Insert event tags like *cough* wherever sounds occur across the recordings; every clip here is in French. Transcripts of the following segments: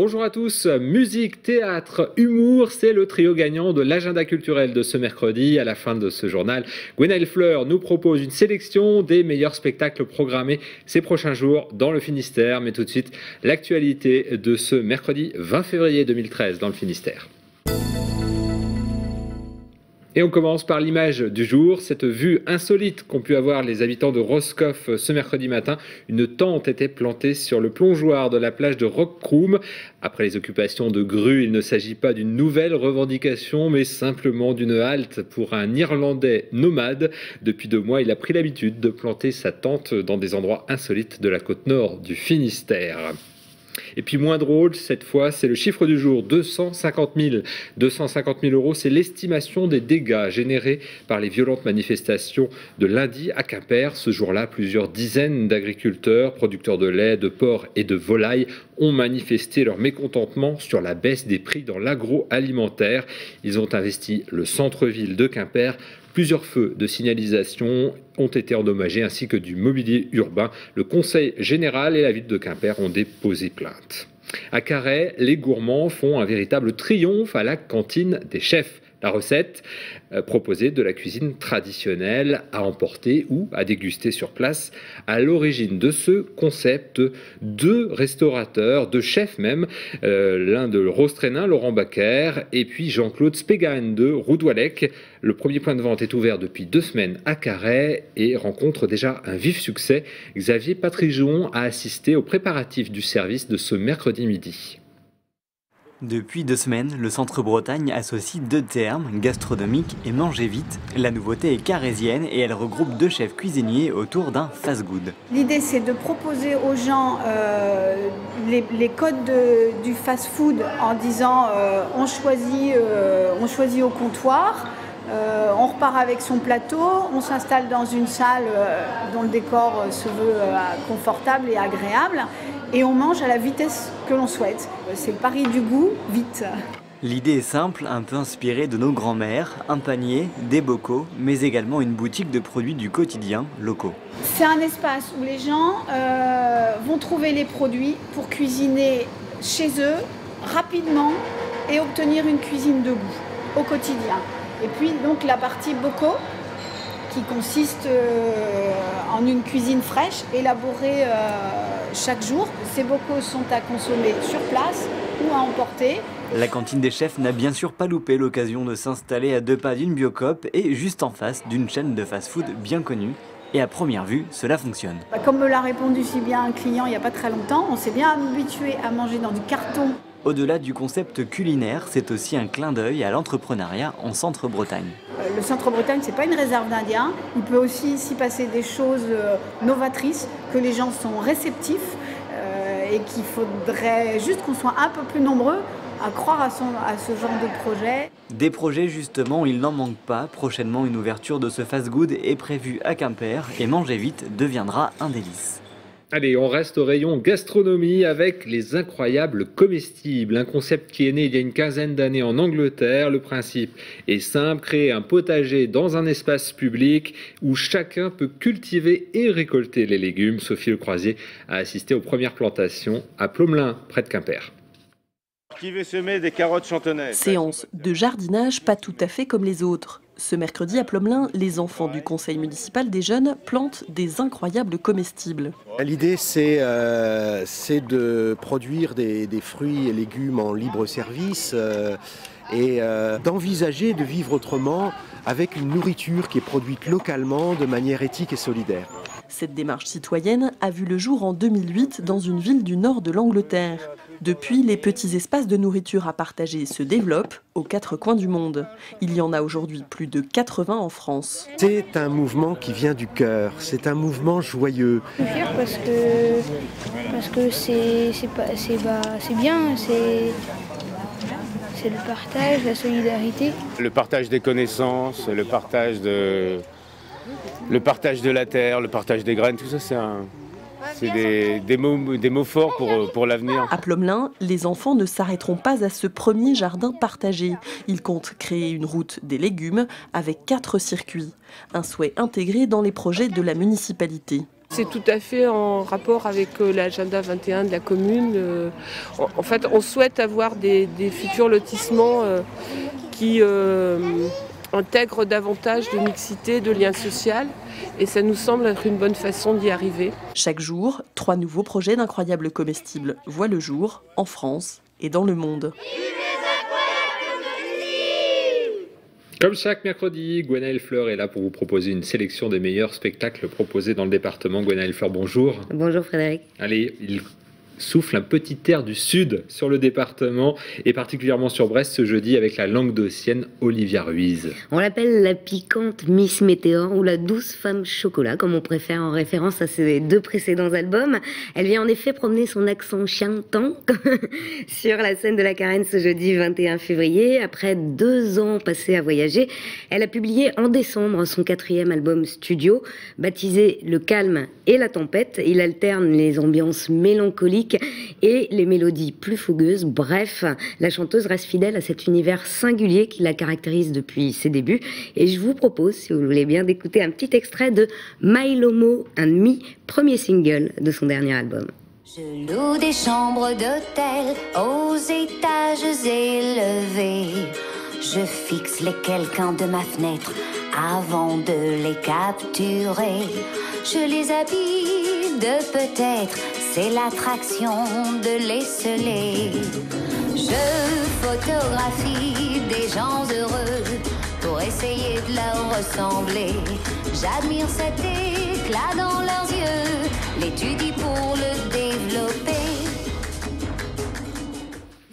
Bonjour à tous, musique, théâtre, humour, c'est le trio gagnant de l'agenda culturel de ce mercredi. À la fin de ce journal, Gwenaël Fleur nous propose une sélection des meilleurs spectacles programmés ces prochains jours dans le Finistère. Mais tout de suite, l'actualité de ce mercredi 20 février 2013 dans le Finistère. Et on commence par l'image du jour, cette vue insolite qu'ont pu avoir les habitants de Roscoff ce mercredi matin. Une tente était plantée sur le plongeoir de la plage de Rockcroom. Après les occupations de grues, il ne s'agit pas d'une nouvelle revendication, mais simplement d'une halte pour un Irlandais nomade. Depuis deux mois, il a pris l'habitude de planter sa tente dans des endroits insolites de la côte nord du Finistère. Et puis moins drôle, cette fois, c'est le chiffre du jour, 250 000. 250 000 euros, c'est l'estimation des dégâts générés par les violentes manifestations de lundi à Quimper. Ce jour-là, plusieurs dizaines d'agriculteurs, producteurs de lait, de porc et de volailles ont manifesté leur mécontentement sur la baisse des prix dans l'agroalimentaire. Ils ont investi le centre-ville de Quimper Plusieurs feux de signalisation ont été endommagés ainsi que du mobilier urbain. Le Conseil général et la ville de Quimper ont déposé plainte. À Carhaix, les gourmands font un véritable triomphe à la cantine des chefs. La recette euh, proposée de la cuisine traditionnelle à emporter ou à déguster sur place. À l'origine de ce concept, deux restaurateurs, deux chefs même, euh, l'un de Rostrenin, Laurent Baquer, et puis Jean-Claude Spegain de Roudoualec. Le premier point de vente est ouvert depuis deux semaines à Carhaix et rencontre déjà un vif succès. Xavier Patrijon a assisté aux préparatifs du service de ce mercredi midi. Depuis deux semaines, le Centre Bretagne associe deux termes, gastronomique et manger vite. La nouveauté est carésienne et elle regroupe deux chefs cuisiniers autour d'un fast-good. L'idée c'est de proposer aux gens euh, les, codes du fast-food en disant euh, euh, on choisit au comptoir, on repart avec son plateau, on s'installe dans une salle dont le décor se veut confortable et agréable et on mange à la vitesse que l'on souhaite. C'est le pari du goût, vite. L'idée est simple, un peu inspirée de nos grands-mères, un panier, des bocaux, mais également une boutique de produits du quotidien locaux. C'est un espace où les gens euh, vont trouver les produits pour cuisiner chez eux rapidement et obtenir une cuisine de goût au quotidien. Et puis donc la partie bocaux qui consiste euh, en une cuisine fraîche élaborée euh, chaque jour. Ces bocaux sont à consommer sur place ou à emporter. La cantine des chefs n'a bien sûr pas loupé l'occasion de s'installer à deux pas d'une biocop et juste en face d'une chaîne de fast-food bien connue. Et à première vue, cela fonctionne. Bah, comme me l'a répondu si bien un client il n'y a pas très longtemps, on s'est bien habitué à manger dans du carton. Au-delà du concept culinaire, c'est aussi un clin d'œil à l'entrepreneuriat en Centre-Bretagne. Euh, le Centre-Bretagne, ce n'est pas une réserve d'Indiens. Il peut aussi s'y passer des choses euh, novatrices, que les gens sont réceptifs euh, et qu'il faudrait juste qu'on soit un peu plus nombreux à croire à, ce genre de projet. Des projets justement, il n'en manque pas. Prochainement, une ouverture de ce fast-good est prévue à Quimper et manger vite deviendra un délice. Allez, on reste au rayon gastronomie avec les incroyables comestibles, un concept qui est né il y a une quinzaine d'années en Angleterre. Le principe est simple, créer un potager dans un espace public où chacun peut cultiver et récolter les légumes. Sophie Le Croisier a assisté aux premières plantations à Plomelin, près de Quimper. Qui veut semer des carottes chantonnaises? Séance de jardinage pas tout à fait comme les autres. Ce mercredi à Plomelin, les enfants du conseil municipal des jeunes plantent des incroyables comestibles. L'idée, c'est euh, de produire des, fruits et légumes en libre service euh, et euh, d'envisager de vivre autrement avec une nourriture qui est produite localement de manière éthique et solidaire. Cette démarche citoyenne a vu le jour en 2008 dans une ville du nord de l'Angleterre. Depuis, les petits espaces de nourriture à partager se développent aux quatre coins du monde. Il y en a aujourd'hui plus de 80 en France. C'est un mouvement qui vient du cœur, c'est un mouvement joyeux. Je suis fière parce que parce que c'est c'est bien, c'est c'est le partage, la solidarité. Le partage des connaissances, le partage de le partage de la terre, le partage des graines, tout ça c'est un c'est des, mots, forts pour, pour l'avenir. À Plomelin, les enfants ne s'arrêteront pas à ce premier jardin partagé. Ils comptent créer une route des légumes avec quatre circuits. Un souhait intégré dans les projets de la municipalité. C'est tout à fait en rapport avec euh, l'agenda 21 de la commune. Euh, en fait, on souhaite avoir des, futurs lotissements euh, qui intègrent davantage de mixité, de lien social. Et ça nous semble être une bonne façon d'y arriver. Chaque jour, trois nouveaux projets d'incroyables comestibles voient le jour en France et dans le monde. Comme chaque mercredi, Gwenaël Fleur est là pour vous proposer une sélection des meilleurs spectacles proposés dans le département. Gwenaël Fleur, bonjour. Bonjour Frédéric. Allez, il souffle un petit air du sud sur le département et particulièrement sur Brest ce jeudi avec la langue dossienne Olivia Ruiz. On l'appelle la piquante Miss Météor ou la douce femme chocolat comme on préfère en référence à ses deux précédents albums. Elle vient en effet promener son accent chantant *laughs* sur la scène de la Carène ce jeudi 21 février. Après deux ans passés à voyager, elle a publié en décembre son quatrième album studio baptisé Le calme et la tempête. Il alterne les ambiances mélancoliques et les mélodies plus fougueuses. Bref, la chanteuse reste fidèle à cet univers singulier qui la caractérise depuis ses débuts. Et je vous propose, si vous voulez bien, d'écouter un petit extrait de My Lomo and Me, premier single de son dernier album. Je loue des chambres d'hôtel aux étages élevés. Je fixe les quelqu'un de ma fenêtre avant de les capturer. Je les habille de peut-être c'est l'attraction de l'esseler. Je photographie des gens heureux pour essayer de leur ressembler. J'admire cet éclat dans leurs yeux, l'étudie pour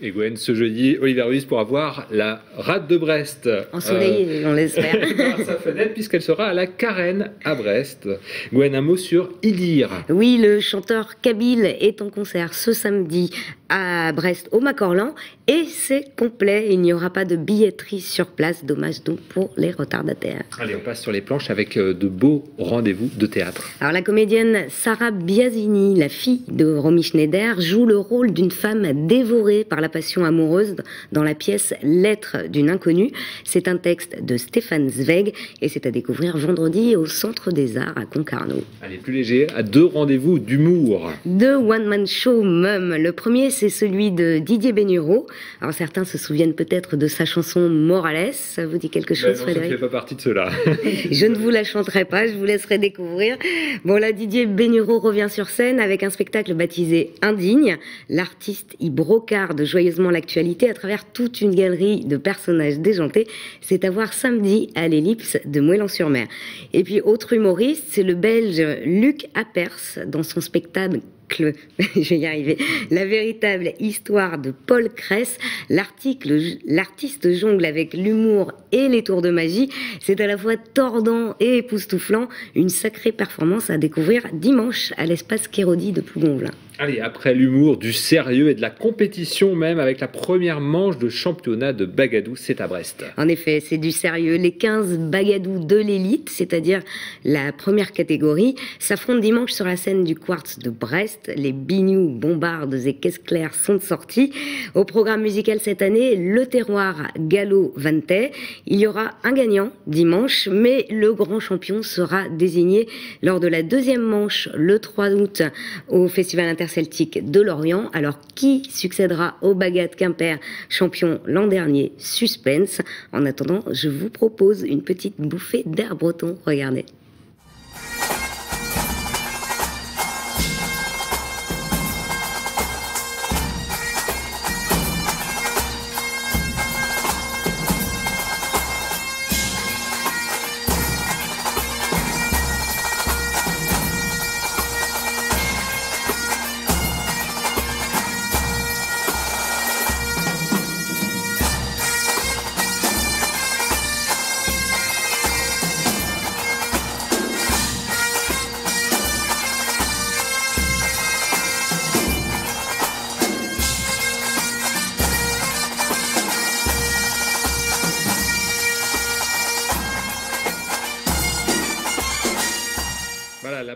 Et Gwen, ce jeudi, Oliver Ruiz pour avoir la rate de Brest. Ensoleillée, euh, on l'espère. *laughs* sa fenêtre, puisqu'elle sera à la Carène à Brest. Gwen, un mot sur Idir. Oui, le chanteur Kabyle est en concert ce samedi à Brest au Macorlan et c'est complet. Il n'y aura pas de billetterie sur place. Dommage donc pour les retardataires. Allez, on passe sur les planches avec euh, de beaux rendez-vous de théâtre. Alors la comédienne Sarah Biasini, la fille de Romy Schneider, joue le rôle d'une femme dévorée par la passion amoureuse dans la pièce Lettre d'une inconnue. C'est un texte de Stéphane Zweig et c'est à découvrir vendredi au Centre des Arts à Concarneau. Allez, plus léger, à deux rendez-vous d'humour. Deux one-man show mum. Le premier, c'est celui de Didier Bénureau. Alors certains se souviennent peut-être de sa chanson Morales. Ça vous dit quelque ben chose, ben non, Frédéric Je ne fais pas partie de cela. *laughs* je ne vous la chanterai pas, je vous laisserai découvrir. Bon là, Didier Bénureau revient sur scène avec un spectacle baptisé Indigne. L'artiste y brocarde joyeusement l'actualité à travers toute une galerie de personnages déjantés. C'est à voir samedi à l'Ellipse de Moëlan-sur-Mer. Et puis autre humoriste, c'est le Belge Luc Appers dans son spectacle *laughs* je vais y arriver, la véritable histoire de Paul Cress. L'artiste jongle avec l'humour et les tours de magie. C'est à la fois tordant et époustouflant. Une sacrée performance à découvrir dimanche à l'espace Kérodi de Plougonvelin. Allez, après l'humour, du sérieux et de la compétition même avec la première manche de championnat de Bagadou, c'est à Brest. En effet, c'est du sérieux. Les 15 Bagadou de l'élite, c'est-à-dire la première catégorie, s'affrontent dimanche sur la scène du Quartz de Brest. Les Bignou, Bombardes et Caisse Claire sont sortis. Au programme musical cette année, le terroir Gallo Vantais. Il y aura un gagnant dimanche, mais le grand champion sera désigné lors de la deuxième manche le 3 août au Festival international celtique de Lorient. Alors, qui succédera au Bagat Quimper, champion l'an dernier? Suspense. En attendant, je vous propose une petite bouffée d'air breton. Regardez.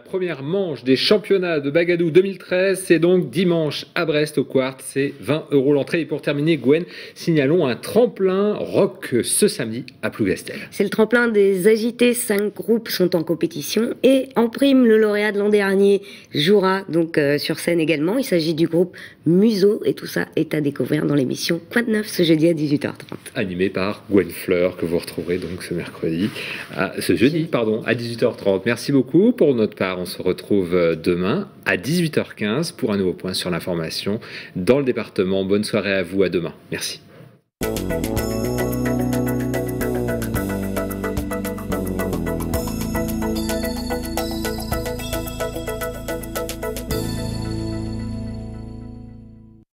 Première manche des championnats de Bagadou 2013, c'est donc dimanche à Brest au Quart. C'est 20 euros l'entrée. Et pour terminer, Gwen, signalons un tremplin rock ce samedi à Plougastel. C'est le tremplin des agités. Cinq groupes sont en compétition. Et en prime, le lauréat de l'an dernier jouera donc euh, sur scène également. Il s'agit du groupe Museau. Et tout ça est à découvrir dans l'émission Coin de Neuf ce jeudi à 18h30. Animé par Gwen Fleur, que vous retrouverez donc ce mercredi, ce jeudi, pardon, à 18h30. Merci beaucoup pour notre on se retrouve euh, demain à 18h15 pour un nouveau point sur l'information dans le département. Bonne soirée à vous, à demain. Merci.